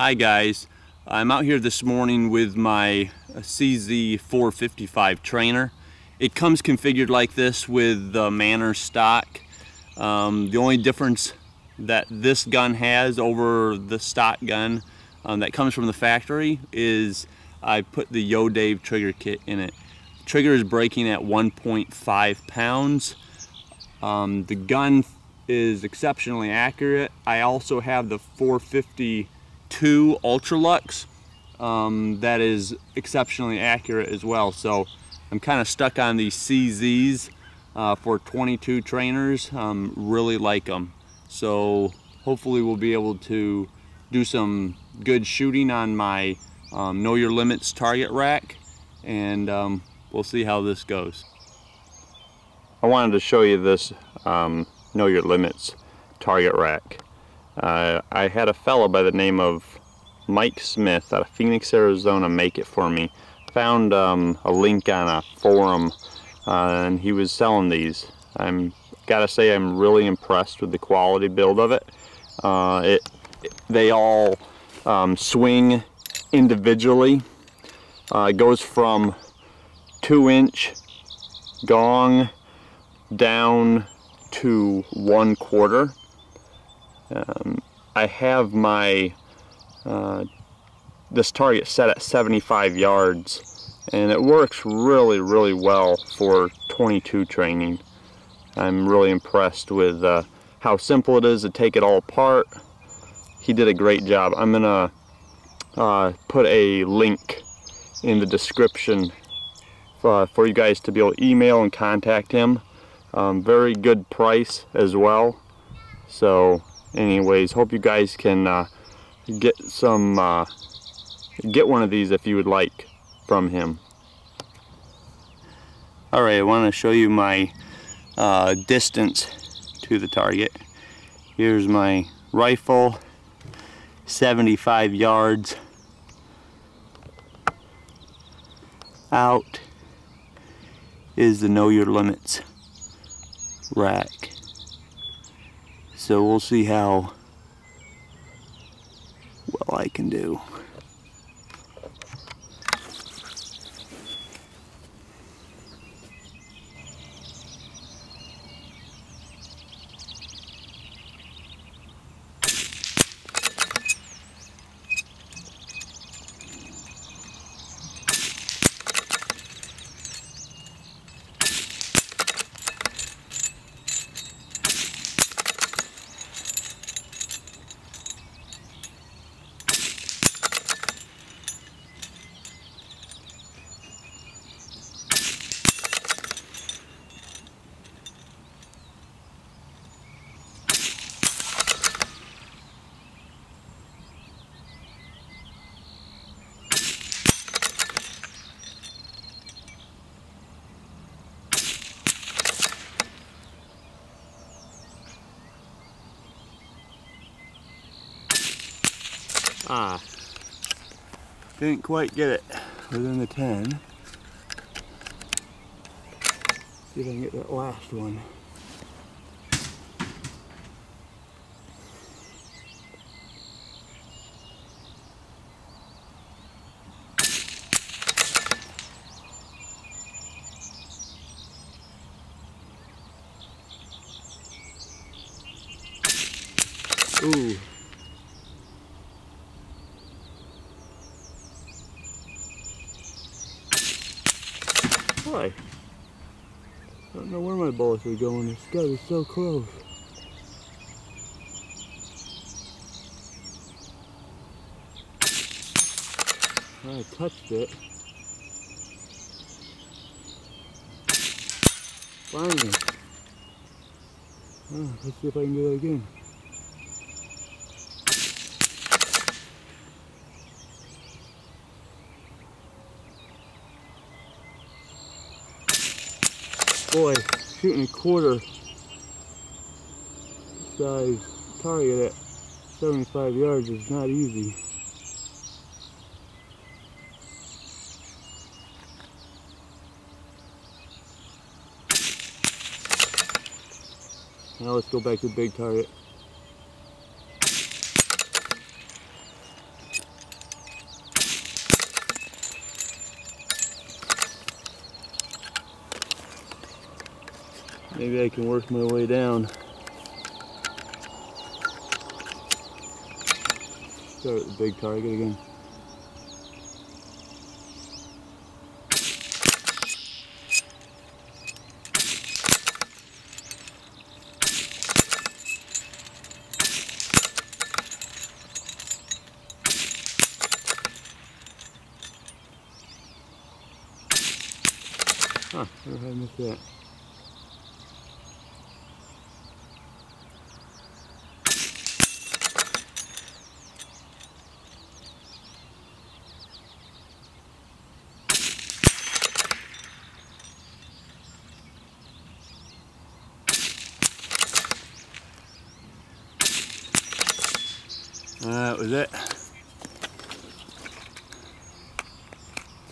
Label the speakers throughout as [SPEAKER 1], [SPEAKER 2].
[SPEAKER 1] Hi guys, I'm out here this morning with my CZ455 trainer. It comes configured like this with the Manners stock. Um, the only difference that this gun has over the stock gun um, that comes from the factory is I put the Yo Dave trigger kit in it. Trigger is breaking at 1.5 pounds. Um, the gun is exceptionally accurate. I also have the 450 two Ultralux um, that is exceptionally accurate as well. So I'm kind of stuck on these CZs uh, for 22 trainers. Um, really like them. So hopefully we'll be able to do some good shooting on my um, Know Your Limits target rack and um, we'll see how this goes. I wanted to show you this um, Know Your Limits target rack. Uh, I had a fellow by the name of Mike Smith out of Phoenix, Arizona make it for me. Found um, a link on a forum uh, and he was selling these. I'm gotta say I'm really impressed with the quality build of it. Uh, it, it they all um, swing individually. Uh, it goes from two inch gong down to one quarter um, I have my uh, this target set at 75 yards and it works really really well for 22 training. I'm really impressed with uh, how simple it is to take it all apart. He did a great job. I'm gonna uh, put a link in the description uh, for you guys to be able to email and contact him. Um, very good price as well. So anyways hope you guys can uh, get some uh, get one of these if you would like from him. Alright I want to show you my uh, distance to the target. Here's my rifle 75 yards. Out is the know your limits rack so we'll see how well I can do. Ah, didn't quite get it within the 10. See if I can get that last one. Ooh. Why? I don't know where my bullets are going. This guy is so close. I touched it. Finally. Oh, let's see if I can do that again. Boy, shooting a quarter size target at 75 yards is not easy. Now let's go back to big target. Maybe I can work my way down. Start with the big target again. Huh, I miss that? That was it.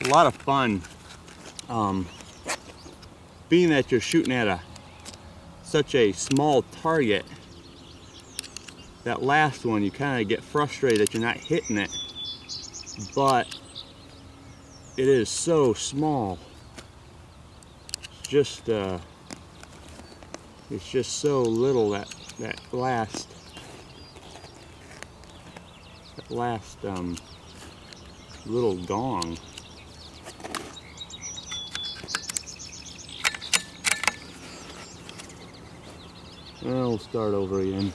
[SPEAKER 1] A lot of fun. Um, being that you're shooting at a such a small target, that last one you kind of get frustrated that you're not hitting it, but it is so small. It's just uh, it's just so little that that last that last um, little gong. Well, we'll start over again.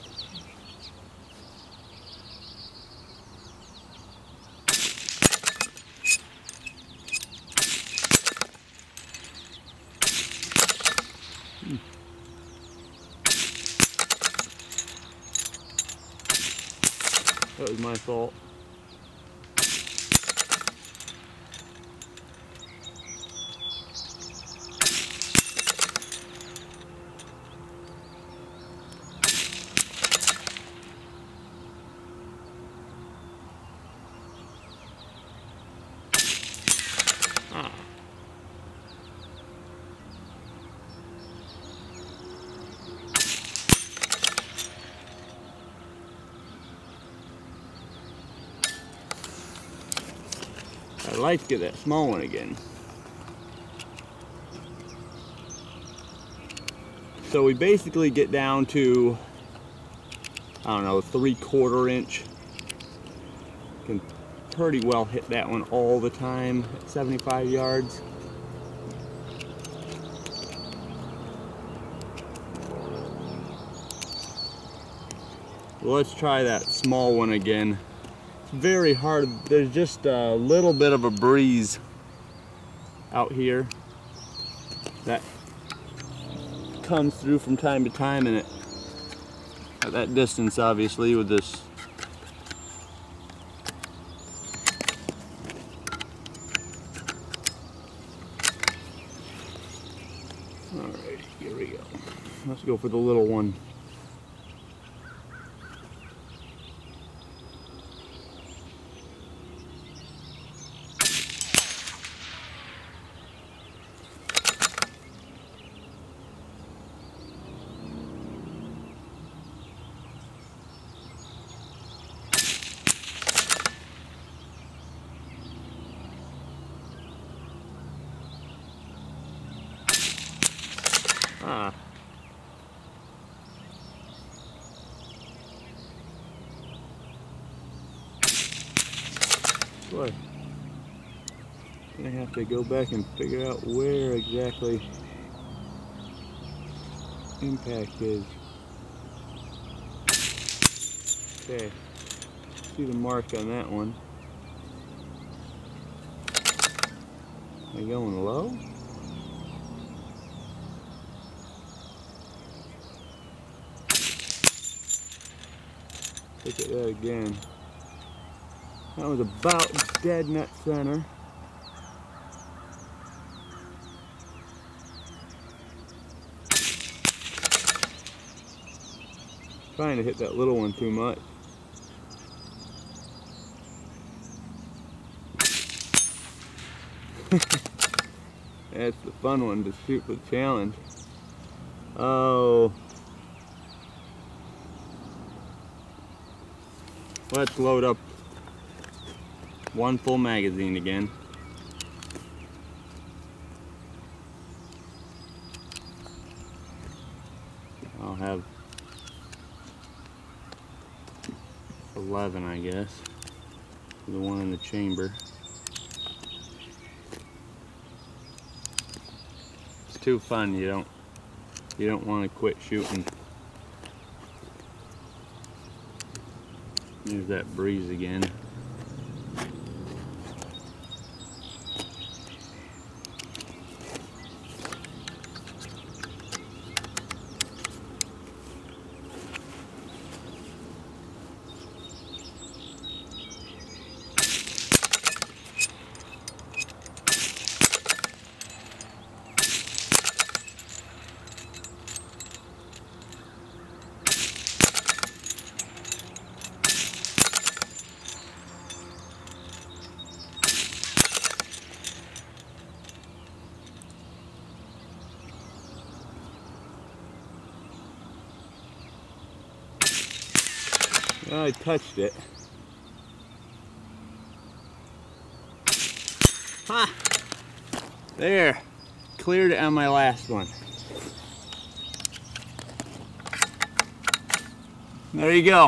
[SPEAKER 1] That was my fault. I'd like to get that small one again. So we basically get down to, I don't know, three quarter inch. Can pretty well hit that one all the time at 75 yards. Let's try that small one again. Very hard. There's just a little bit of a breeze out here that comes through from time to time and it at that distance obviously with this Alright, here we go. Let's go for the little one. Boy. I have to go back and figure out where exactly impact is. Okay. See the mark on that one. Am I going low? Look at that again. That was about dead net center. Trying to hit that little one too much. That's the fun one to shoot with challenge. Oh. Let's load up one full magazine again. I'll have 11 I guess. The one in the chamber. It's too fun you don't you don't want to quit shooting. There's that breeze again Well, I touched it. Ha! There. Cleared it on my last one. There you go.